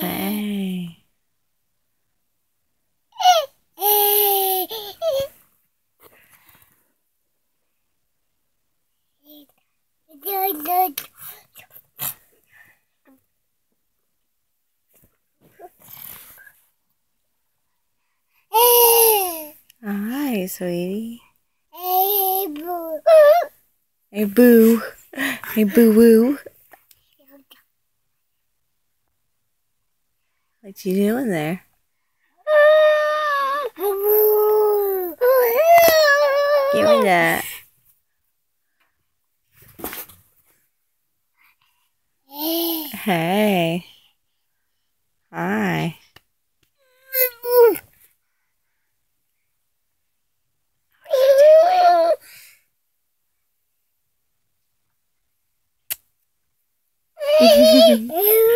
Hey. Hi, sweetie. Hey, boo. Hey, boo. Hey, boo-woo. What you doing there? Give me that. Hey. Hi.